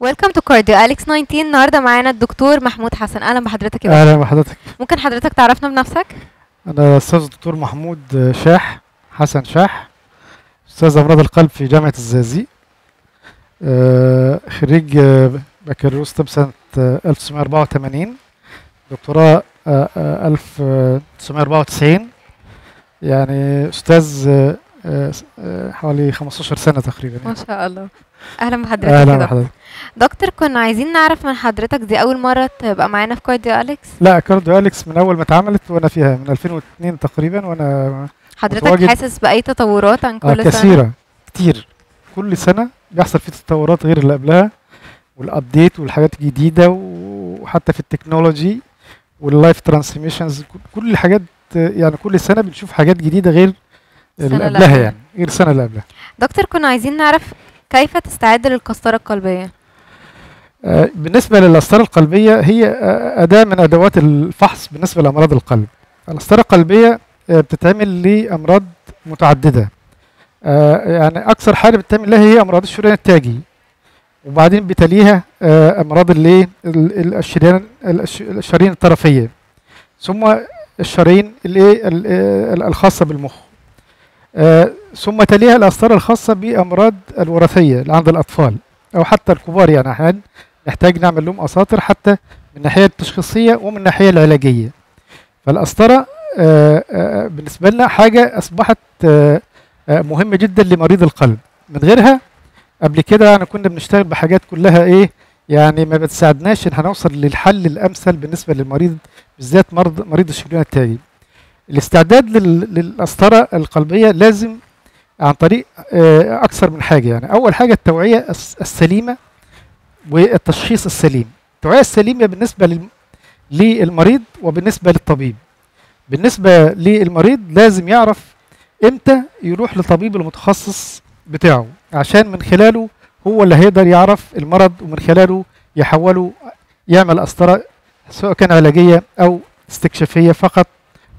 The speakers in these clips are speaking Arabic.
Welcome to CardioAlex 19 النهارده معانا الدكتور محمود حسن. أهلا بحضرتك يا دكتور أهلا بحضرتك. ممكن حضرتك تعرفنا بنفسك؟ أنا أستاذ الدكتور محمود شاح حسن شاح أستاذ أمراض القلب في جامعة الزقازيق آه، خريج آه، بكالوريوس طب سنة آه، 1984 دكتوراه آه، آه، 1994 يعني أستاذ حوالي 15 سنة تقريبا ما يعني. شاء الله. أهلا بحضرتك أهلا بحضرتك. دكتور. كنا عايزين نعرف من حضرتك دي أول مرة تبقى معانا في CardioAlex؟ لا CardioAlex من أول ما اتعملت وأنا فيها من 2002 تقريبا وأنا حضرتك. حاسس بأي تطورات عن آه كل سنة؟ كثيرة كتير. كل سنة بيحصل فيه تطورات غير اللي قبلها وال update والحاجات الجديدة وحتى في ال technology وال live transmissions كل الحاجات يعني كل سنة بنشوف حاجات جديدة غير اللي قبلها. يعني غير السنة اللي قبلها. دكتور كنا عايزين نعرف كيف تستعد للقسطره القلبية؟ آه، بالنسبة للأسطرة القلبية هي آه، أداة من أدوات الفحص بالنسبة لأمراض القلب. الأسطرة القلبية آه، بتتعمل لأمراض متعددة. آه، يعني أكثر حاجة بتتعمل لها هي أمراض الشريان التاجي. وبعدين بتليها أمراض اللي ال- ال- الشريان الش- الشرايين الطرفية. ثم الشرايين الايه ال- ال- الخاصة بالمخ. ثم تليها الأسطرة الخاصة بأمراض الوراثية عند الأطفال أو حتى الكبار يعني أحيانا نحتاج نعمل لهم أساطر حتى من الناحية التشخيصية ومن الناحية العلاجية. فالأسطرة آه، آه، بالنسبة لنا حاجة أصبحت آه، آه، مهمة جدا لمريض القلب. من غيرها قبل كده يعني كنا بنشتغل بحاجات كلها إيه يعني ما بتساعدناش إن هنوصل للحل الأمثل بالنسبة للمريض بالذات مرض مريض الشريان التاجي. الاستعداد لل- للأسطرة القلبية لازم عن طريق آه، أكثر من حاجة يعني. أول حاجة التوعية الس- السليمة والتشخيص السليم. التوعية السليمة بالنسبة لل- للمريض وبالنسبة للطبيب. بالنسبة للمريض لازم يعرف إمتى يروح للطبيب المتخصص بتاعه عشان من خلاله هو اللي هيقدر يعرف المرض ومن خلاله يحوله يعمل قسطرة سواء كان علاجية أو استكشافية فقط.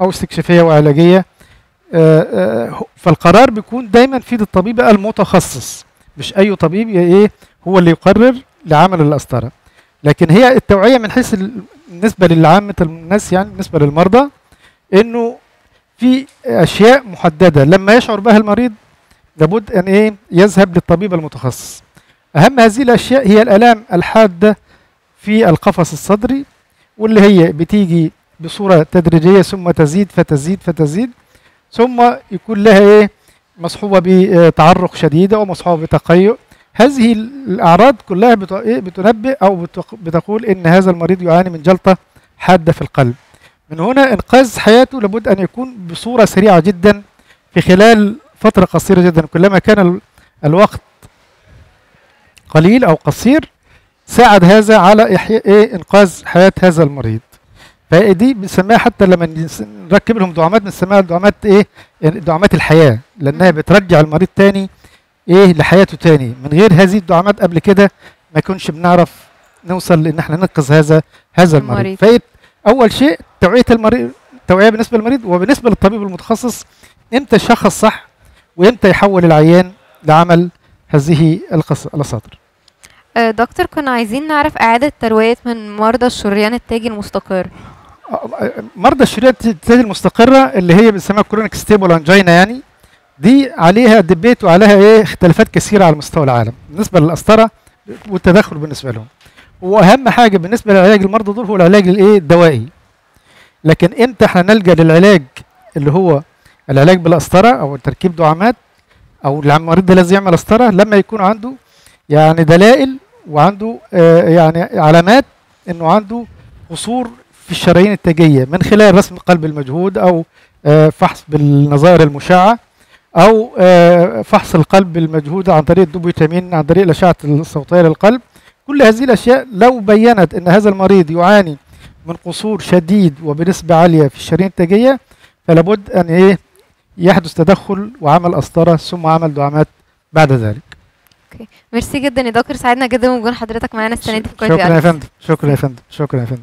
أو استكشافية وعلاجية. آه، آه، فالقرار بيكون دايما في الطبيب المتخصص. مش أي طبيب إيه هو اللي يقرر لعمل القسطرة لكن هي التوعية من حيث ال- بالنسبة لعامة الناس يعني بالنسبة للمرضى إنه في أشياء محددة لما يشعر بها المريض لابد أن إيه يذهب للطبيب المتخصص. أهم هذه الأشياء هي الآلام الحادة في القفص الصدري واللي هي بتيجي بصورة تدريجية ثم تزيد فتزيد فتزيد ثم يكون لها إيه؟ مصحوبة بتعرق شديد أو مصحوبة بتقيؤ. هذه الأعراض كلها إيه؟ بتنبئ بتق- بتقول إن هذا المريض يعاني من جلطة حادة في القلب. من هنا إنقاذ حياته لابد أن يكون بصورة سريعة جدا في خلال فترة قصيرة جدا. كلما كان ال- الوقت قليل أو قصير ساعد هذا على إيه؟ إنقاذ حياة هذا المريض. فدي بنسميها حتى لما نركب لهم دعامات بنسميها دعامات إيه؟ يعني دعامات الحياة لأنها. بترجع المريض تاني إيه؟ لحياته تاني. من غير هذه الدعامات قبل كده ما كنش بنعرف نوصل لأن إحنا ننقذ هذا هذا المريض. المريض. فايه أول شيء توعية المريض توعية بالنسبة للمريض وبالنسبة للطبيب المتخصص إمتى يشخص صح وإمتى يحول العيان لعمل هذه الاساطر آه، دكتور كنا عايزين نعرف إعادة ترويه من مرضى الشريان التاجي المستقر. مرضى الشريان التاجي المستقرة اللي هي بنسميها chronic stable angina يعني دي عليها debate وعليها إيه اختلافات كثيرة على مستوى العالم بالنسبة للقسطره والتدخل بالنسبة لهم. وأهم حاجة بالنسبة لعلاج المرضى دول هو العلاج الإيه الدوائي. لكن إمتى إحنا نلجأ للعلاج اللي هو العلاج بالقسطره أو تركيب دعامات أو المريض ده لازم يعمل قسطره لما يكون عنده يعني دلائل وعنده آه يعني علامات إنه عنده قصور في الشرايين التاجية من خلال رسم القلب المجهود أو آه فحص بالنظائر المشعة أو آه فحص القلب المجهود عن طريق الدوبيتامين عن طريق الأشعة الصوتية للقلب. كل هذه الأشياء لو بينت أن هذا المريض يعاني من قصور شديد وبنسبة عالية في الشرايين التاجية فلا بد أن إيه يحدث تدخل وعمل قسطره ثم عمل دعامات بعد ذلك. ميرسي جدا يا دكتور سعدنا جدا بوجود حضرتك معانا السنة دي في Cardio شكرا يا. فندم. شكرا يا فندم. شكرا يا فندم.